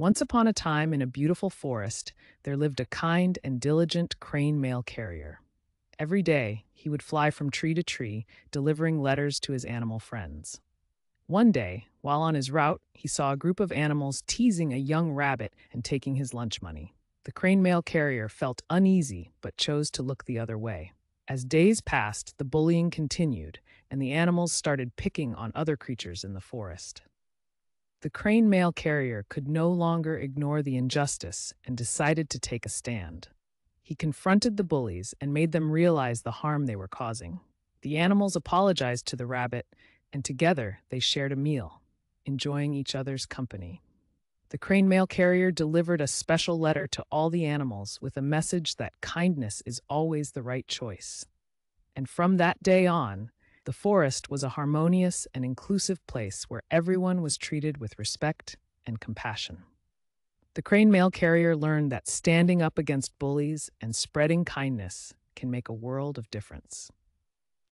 Once upon a time in a beautiful forest, there lived a kind and diligent crane mail carrier. Every day, he would fly from tree to tree, delivering letters to his animal friends. One day, while on his route, he saw a group of animals teasing a young rabbit and taking his lunch money. The crane mail carrier felt uneasy but chose to look the other way. As days passed, the bullying continued, and the animals started picking on other creatures in the forest. The crane mail carrier could no longer ignore the injustice and decided to take a stand. He confronted the bullies and made them realize the harm they were causing. The animals apologized to the rabbit, and together they shared a meal, enjoying each other's company. The crane mail carrier delivered a special letter to all the animals with a message that kindness is always the right choice. And from that day on, the forest was a harmonious and inclusive place where everyone was treated with respect and compassion. The crane mail carrier learned that standing up against bullies and spreading kindness can make a world of difference.